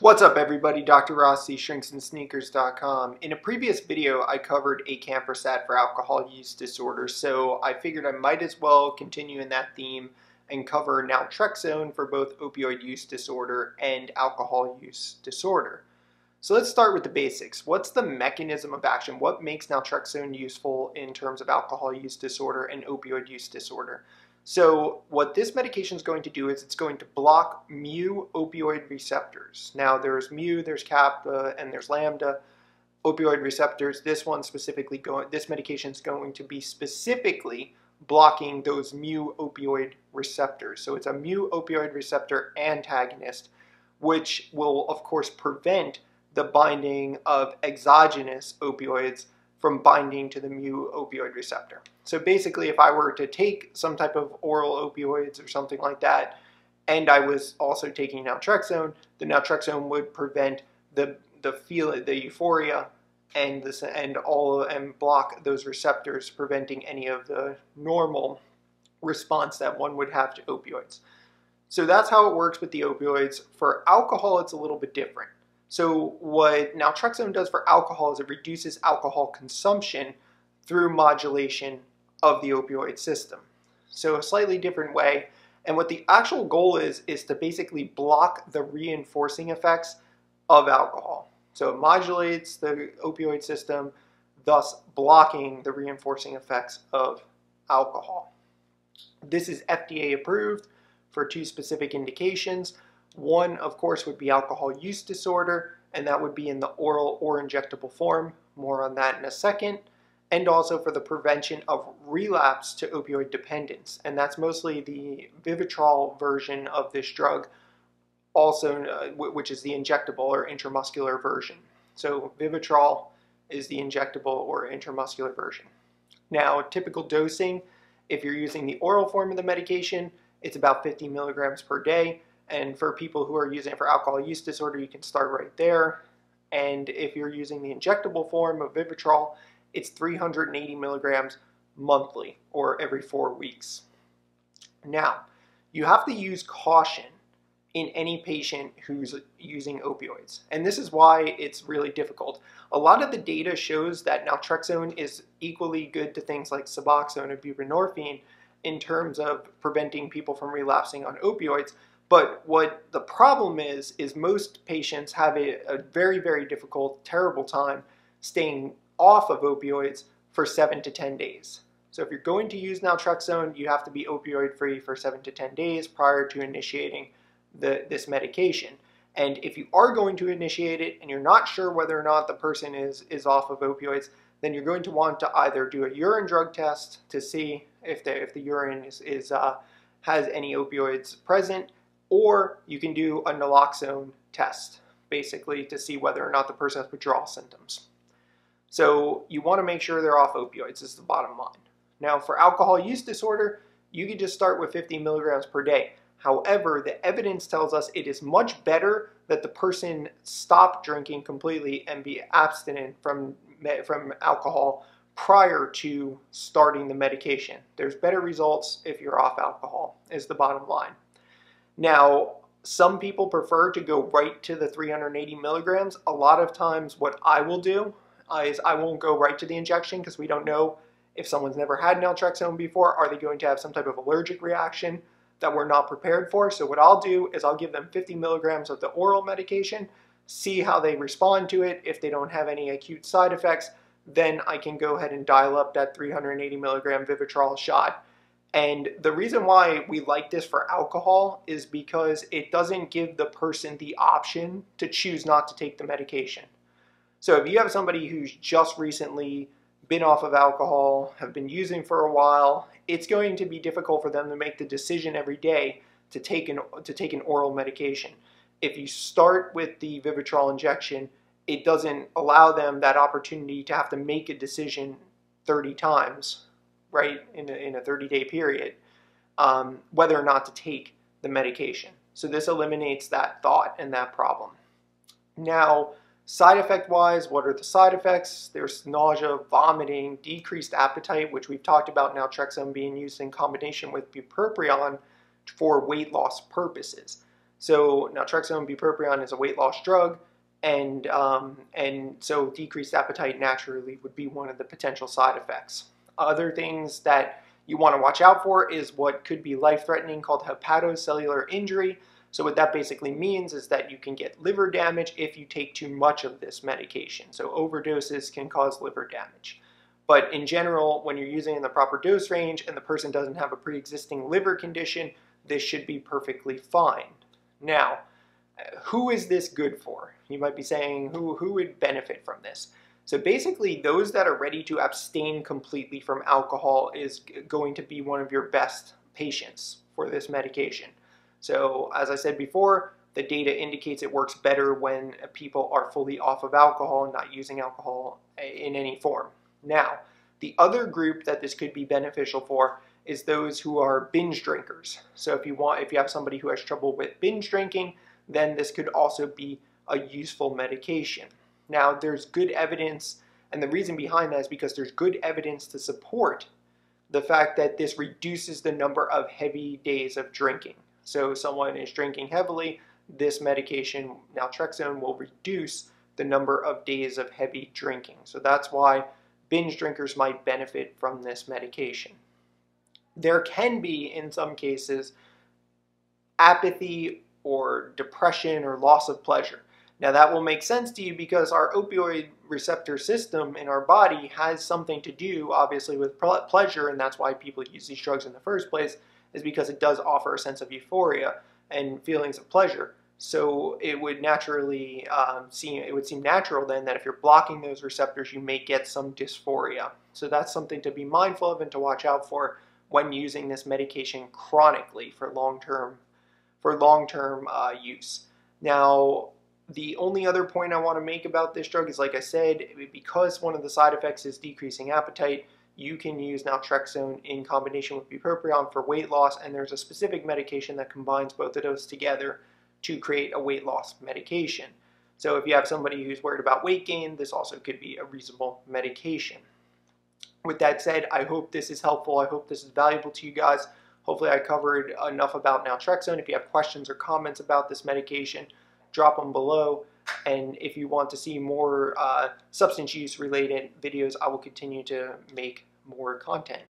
What's up everybody, Dr. Rossi, shrinksinsneakers.com. In a previous video, I covered acamprosate for alcohol use disorder, so I figured I might as well continue in that theme and cover naltrexone for both opioid use disorder and alcohol use disorder. So let's start with the basics. What's the mechanism of action? What makes naltrexone useful in terms of alcohol use disorder and opioid use disorder? So what this medication is going to do is it's going to block mu opioid receptors. Now there's mu, there's kappa, and there's lambda opioid receptors. This one specifically this medication is going to be specifically blocking those mu opioid receptors. So it's a mu opioid receptor antagonist, which will of course prevent the binding of exogenous opioids from binding to the mu opioid receptor. So basically, if I were to take some type of oral opioids or something like that, and I was also taking naltrexone, the naltrexone would prevent the the feel the euphoria and this and all and block those receptors, preventing any of the normal response that one would have to opioids. So that's how it works with the opioids. For alcohol, it's a little bit different. So what naltrexone does for alcohol is it reduces alcohol consumption through modulation of the opioid system. So a slightly different way. And what the actual goal is, is to basically block the reinforcing effects of alcohol. So it modulates the opioid system, thus blocking the reinforcing effects of alcohol. This is FDA approved for two specific indications. One, of course, would be alcohol use disorder, and that would be in the oral or injectable form. More on that in a second. And also for the prevention of relapse to opioid dependence. And that's mostly the Vivitrol version of this drug, also, uh, which is the injectable or intramuscular version. So Vivitrol is the injectable or intramuscular version. Now, typical dosing, if you're using the oral form of the medication, it's about 50 milligrams per day. And for people who are using it for alcohol use disorder, you can start right there. And if you're using the injectable form of Vivitrol, it's 380 milligrams monthly or every four weeks. Now, you have to use caution in any patient who's using opioids. And this is why it's really difficult. A lot of the data shows that naltrexone is equally good to things like Suboxone and buprenorphine in terms of preventing people from relapsing on opioids, but what the problem is, is most patients have a, a very, very difficult, terrible time staying off of opioids for seven to 10 days. So if you're going to use naltrexone, you have to be opioid free for seven to 10 days prior to initiating the, this medication. And if you are going to initiate it and you're not sure whether or not the person is, is off of opioids, then you're going to want to either do a urine drug test to see if the, if the urine is, is uh, has any opioids present, or you can do a naloxone test, basically, to see whether or not the person has withdrawal symptoms. So you want to make sure they're off opioids is the bottom line. Now for alcohol use disorder, you can just start with 50 milligrams per day. However, the evidence tells us it is much better that the person stop drinking completely and be abstinent from, from alcohol prior to starting the medication. There's better results if you're off alcohol, is the bottom line. Now, some people prefer to go right to the 380 milligrams. A lot of times what I will do is I won't go right to the injection because we don't know if someone's never had naltrexone before, are they going to have some type of allergic reaction that we're not prepared for? So what I'll do is I'll give them 50 milligrams of the oral medication, see how they respond to it. If they don't have any acute side effects, then I can go ahead and dial up that 380 milligram Vivitrol shot and the reason why we like this for alcohol is because it doesn't give the person the option to choose not to take the medication. So if you have somebody who's just recently been off of alcohol, have been using for a while, it's going to be difficult for them to make the decision every day to take an, to take an oral medication. If you start with the Vivitrol injection, it doesn't allow them that opportunity to have to make a decision 30 times right, in a, in a 30 day period, um, whether or not to take the medication. So this eliminates that thought and that problem. Now, side effect wise, what are the side effects? There's nausea, vomiting, decreased appetite, which we've talked about naltrexone being used in combination with bupropion for weight loss purposes. So naltrexone bupropion is a weight loss drug, and um, and so decreased appetite naturally would be one of the potential side effects. Other things that you want to watch out for is what could be life-threatening called hepatocellular injury. So what that basically means is that you can get liver damage if you take too much of this medication. So overdoses can cause liver damage. But in general, when you're using in the proper dose range and the person doesn't have a pre-existing liver condition, this should be perfectly fine. Now, who is this good for? You might be saying, who, who would benefit from this? So basically, those that are ready to abstain completely from alcohol is going to be one of your best patients for this medication. So as I said before, the data indicates it works better when uh, people are fully off of alcohol and not using alcohol uh, in any form. Now, the other group that this could be beneficial for is those who are binge drinkers. So if you want, if you have somebody who has trouble with binge drinking, then this could also be a useful medication. Now, there's good evidence, and the reason behind that is because there's good evidence to support the fact that this reduces the number of heavy days of drinking. So someone is drinking heavily, this medication, naltrexone, will reduce the number of days of heavy drinking. So that's why binge drinkers might benefit from this medication. There can be, in some cases, apathy or depression or loss of pleasure. Now that will make sense to you because our opioid receptor system in our body has something to do, obviously, with pleasure, and that's why people use these drugs in the first place is because it does offer a sense of euphoria and feelings of pleasure. So it would naturally um, seem it would seem natural then that if you're blocking those receptors, you may get some dysphoria. So that's something to be mindful of and to watch out for when using this medication chronically for long-term for long-term uh, use. Now, the only other point I want to make about this drug is, like I said, because one of the side effects is decreasing appetite, you can use naltrexone in combination with bupropion for weight loss, and there's a specific medication that combines both of those together to create a weight loss medication. So if you have somebody who's worried about weight gain, this also could be a reasonable medication. With that said, I hope this is helpful. I hope this is valuable to you guys. Hopefully I covered enough about naltrexone. If you have questions or comments about this medication, drop them below. And if you want to see more uh, substance use related videos, I will continue to make more content.